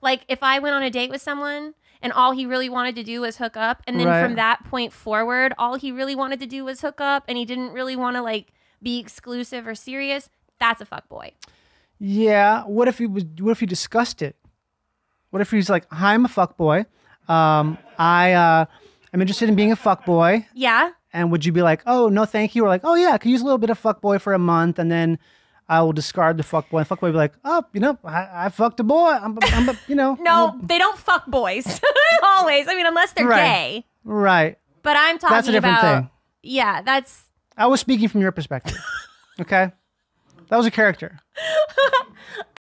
Like if I went on a date with someone and all he really wanted to do was hook up, and then Right. from that point forward, all he really wanted to do was hook up, and he didn't really want to like be exclusive or serious. That's a fuck boy. Yeah. What if he was? What if he discussed it? What if he's like, "Hi, I'm a fuck boy. Um, I uh, am interested in being a fuck boy." Yeah. And would you be like, "Oh no, thank you," or like, "Oh yeah, I could use a little bit of fuck boy for a month, and then I will discard the fuck boy." And fuck boy be like, "Oh, you know, I, I fucked a boy. I'm, I'm a, you know." No, they don't fuck boys. Always. I mean, unless they're Right. gay. Right. But I'm talking That's a different about. thing. Yeah, that's. I was speaking from your perspective. Okay. That was a character.